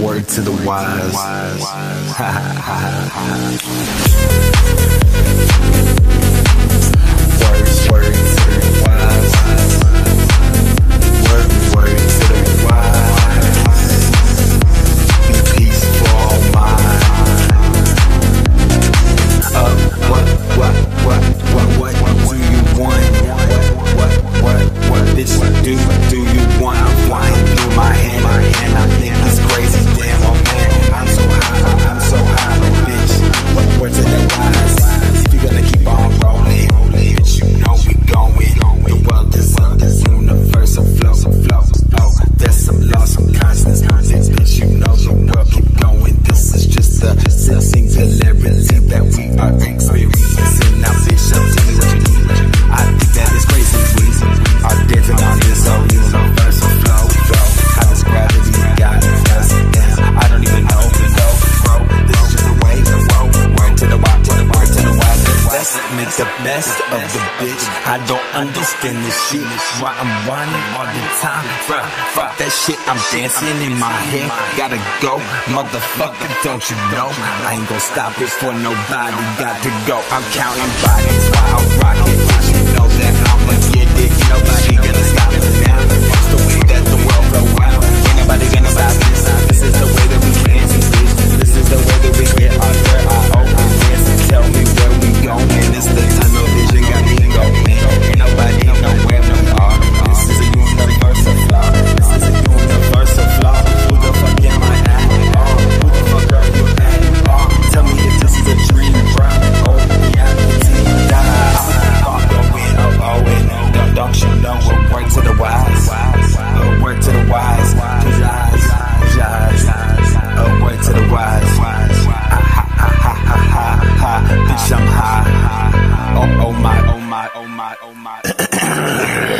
Word to the wise. celebrity that we are, so you listen now, bitch. the best of the bitch. I don't understand this shit. Why I'm whining all the time. Bruh, fuck that shit. I'm dancing in my head. Gotta go, motherfucker. Don't you know? I ain't gonna stop it for nobody. Got to go. I'm counting bodies while I'm rocking. my, oh my.